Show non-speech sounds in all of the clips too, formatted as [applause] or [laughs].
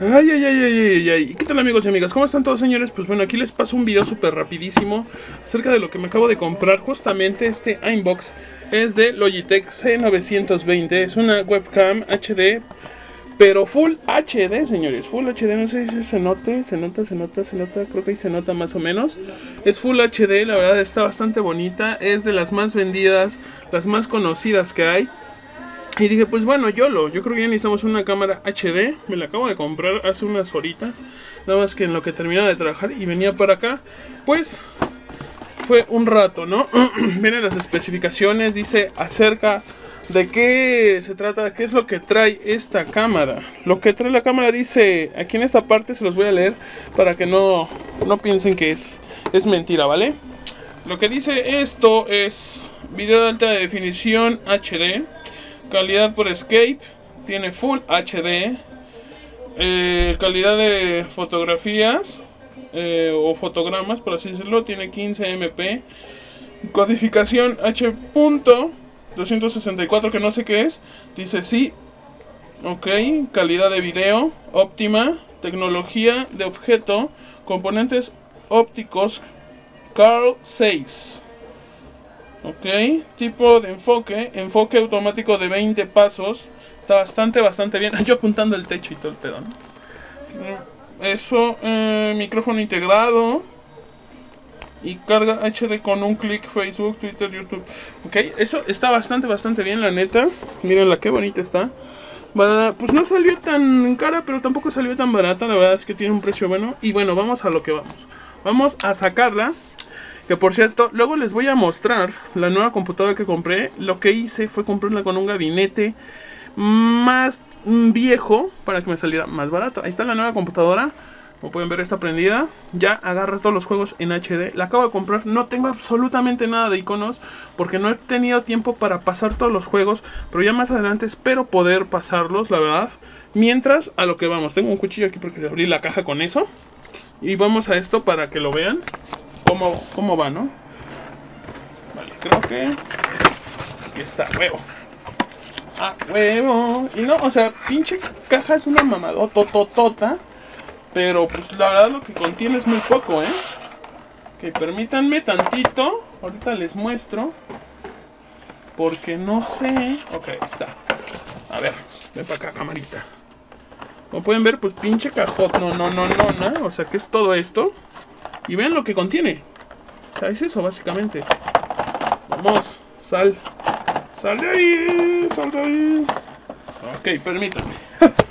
Ay, ay, ay, ay, ay, ay. ¿Qué tal amigos y amigas? ¿Cómo están todos señores? Pues bueno, aquí les paso un video súper rapidísimo acerca de lo que me acabo de comprar. Justamente este inbox es de Logitech C920. Es una webcam HD, pero Full HD, señores. Full HD, no sé si se note, se nota, se nota, se nota. Creo que ahí se nota más o menos. Es Full HD, la verdad está bastante bonita. Es de las más vendidas, las más conocidas que hay. Y dije, pues bueno, YOLO, yo creo que ya necesitamos una cámara HD, me la acabo de comprar hace unas horitas, nada más que en lo que terminaba de trabajar y venía para acá, pues fue un rato, ¿no? [clears throat] Vienen las especificaciones, dice acerca de qué se trata, qué es lo que trae esta cámara. Lo que trae la cámara dice, aquí en esta parte se los voy a leer para que no, no piensen que es, es mentira, ¿vale? Lo que dice esto es video de alta definición HD calidad por escape tiene full HD eh, calidad de fotografías eh, o fotogramas por así decirlo tiene 15 MP codificación H.264 que no sé qué es dice sí ok calidad de video óptima tecnología de objeto componentes ópticos Carl 6 Ok, tipo de enfoque, enfoque automático de 20 pasos. Está bastante, bastante bien. [laughs] Yo apuntando el techo y todo el pedo, Eso, eh, micrófono integrado. Y carga HD con un clic Facebook, Twitter, YouTube. Ok, eso está bastante, bastante bien, la neta. Miren la que bonita está. Pues no salió tan cara, pero tampoco salió tan barata. La verdad es que tiene un precio bueno. Y bueno, vamos a lo que vamos. Vamos a sacarla que por cierto, luego les voy a mostrar la nueva computadora que compré. Lo que hice fue comprarla con un gabinete más viejo para que me saliera más barato. Ahí está la nueva computadora. Como pueden ver está prendida. Ya agarra todos los juegos en HD. La acabo de comprar. No tengo absolutamente nada de iconos. Porque no he tenido tiempo para pasar todos los juegos. Pero ya más adelante espero poder pasarlos, la verdad. Mientras, a lo que vamos. Tengo un cuchillo aquí porque abrí la caja con eso. Y vamos a esto para que lo vean cómo, va, ¿no? Vale, creo que aquí está, huevo. Ah, huevo. Y no, o sea, pinche caja es una mamadototota. Pero pues la verdad lo que contiene es muy poco, ¿eh? Que permítanme tantito. Ahorita les muestro. Porque no sé. Ok, está. A ver, ven para acá, camarita. Como pueden ver, pues pinche cajón. No, no, no, no, no. O sea, ¿qué es todo esto? Y vean lo que contiene. O sea, es eso básicamente. Vamos, sal. Sal de ahí, sal de ahí. Ok, permítame. [laughs]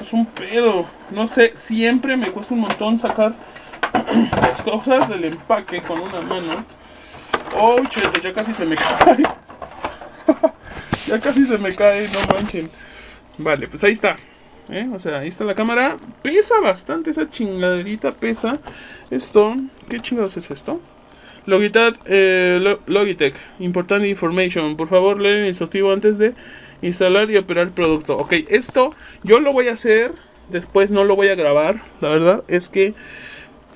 es un pedo. No sé, siempre me cuesta un montón sacar [clears throat] las cosas del empaque con una mano. Oh, chete, ya casi se me cae. [laughs] ya casi se me cae, no manchen. Vale, pues ahí está. ¿Eh? O sea, ahí está la cámara. Pesa bastante esa chingaderita, pesa. Esto, ¿qué chingados es esto? Logitech, eh, Logitech, important information. Por favor, leen el instructivo antes de instalar y operar el producto. Ok, esto yo lo voy a hacer. Después no lo voy a grabar. La verdad es que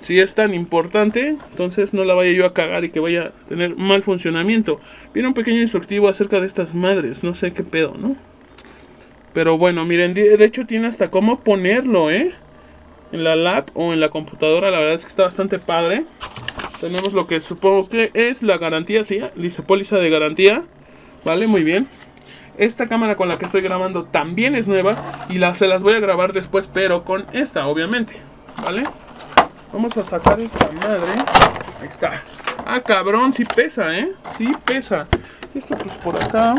si es tan importante, entonces no la vaya yo a cagar y que vaya a tener mal funcionamiento. Viene un pequeño instructivo acerca de estas madres. No sé qué pedo, ¿no? Pero bueno, miren, de hecho tiene hasta cómo ponerlo, ¿eh? En la lap o en la computadora, la verdad es que está bastante padre. Tenemos lo que supongo que es la garantía, sí, dice póliza de garantía. Vale, muy bien. Esta cámara con la que estoy grabando también es nueva y la, se las voy a grabar después, pero con esta, obviamente. ¿Vale? Vamos a sacar esta madre. Ahí está. Ah, cabrón, sí pesa, ¿eh? Sí pesa. Esto pues por acá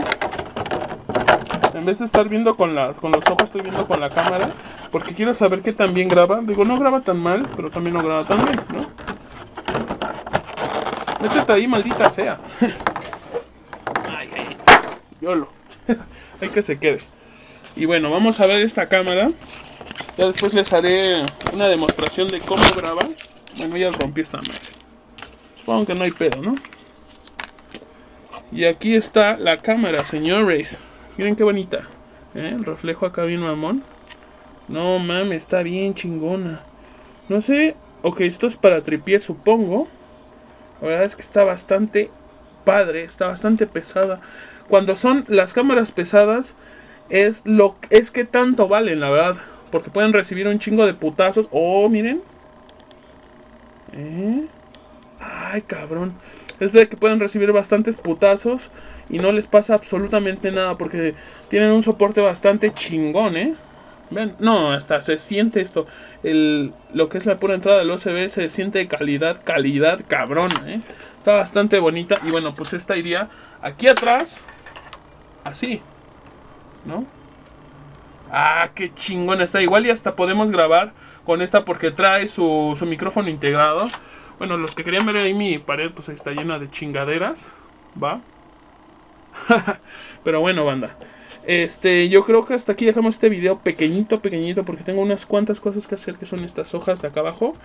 en vez de estar viendo con, la, con los ojos, estoy viendo con la cámara. Porque quiero saber qué también graba. Digo, no graba tan mal, pero también no graba tan bien, ¿no? Métete ahí, maldita sea. [laughs] ay, ay. Yolo. [laughs] Hay que se quede. Y bueno, vamos a ver esta cámara. Ya después les haré una demostración de cómo graba. Bueno, ya rompí esta madre. Supongo que no hay pedo, ¿no? Y aquí está la cámara, señores. Miren qué bonita. ¿Eh? El reflejo acá bien mamón. No mames, está bien chingona. No sé. Ok, esto es para tripié, supongo. La verdad es que está bastante padre. Está bastante pesada. Cuando son las cámaras pesadas, es lo es que tanto valen, la verdad. Porque pueden recibir un chingo de putazos. Oh, miren. ¿Eh? Ay, cabrón. Es de que pueden recibir bastantes putazos y no les pasa absolutamente nada porque tienen un soporte bastante chingón, ¿eh? Ven, no, hasta se siente esto. El, lo que es la pura entrada del USB se siente de calidad, calidad cabrón, ¿eh? Está bastante bonita. Y bueno, pues esta iría aquí atrás. Así. ¿No? Ah, qué chingón está. Igual y hasta podemos grabar con esta porque trae su, su micrófono integrado. Bueno, los que querían ver ahí mi pared, pues está llena de chingaderas. ¿Va? [laughs] Pero bueno, banda. Este, yo creo que hasta aquí dejamos este video pequeñito, pequeñito, porque tengo unas cuantas cosas que hacer, que son estas hojas de acá abajo.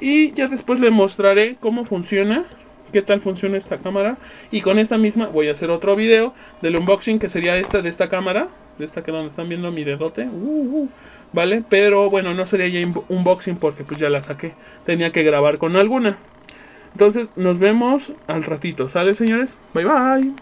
Y ya después les mostraré cómo funciona, qué tal funciona esta cámara. Y con esta misma voy a hacer otro video del unboxing, que sería esta de esta cámara, de esta que donde están viendo mi dedote. Uh, uh, ¿Vale? Pero bueno, no sería ya unboxing porque pues ya la saqué. Tenía que grabar con alguna. Entonces nos vemos al ratito. ¿Sale señores? Bye bye.